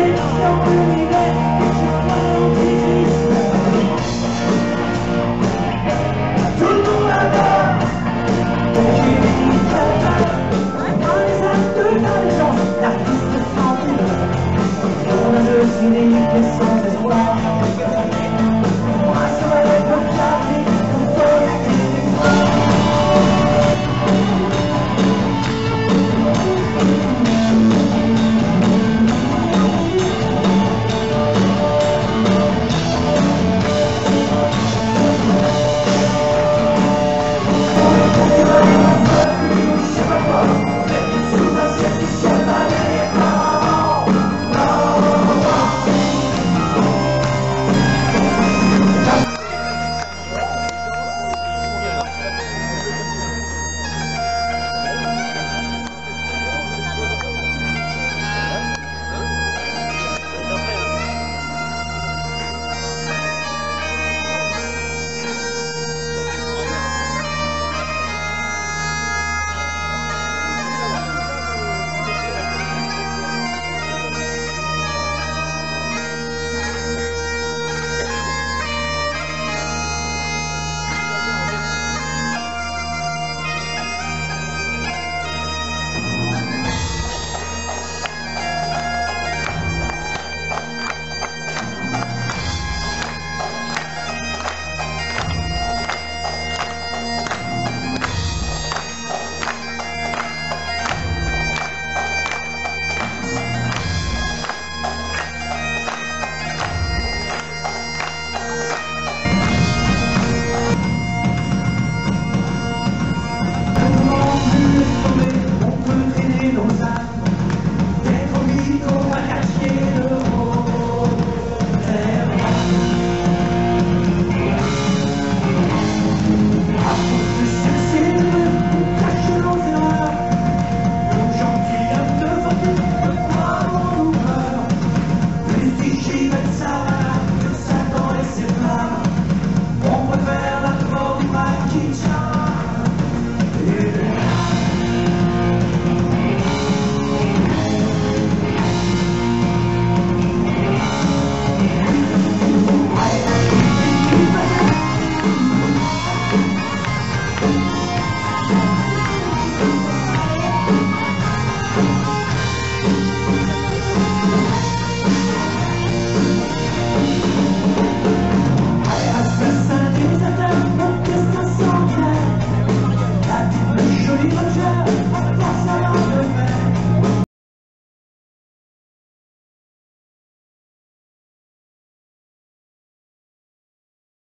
It's so pretty that Rio de Janeiro.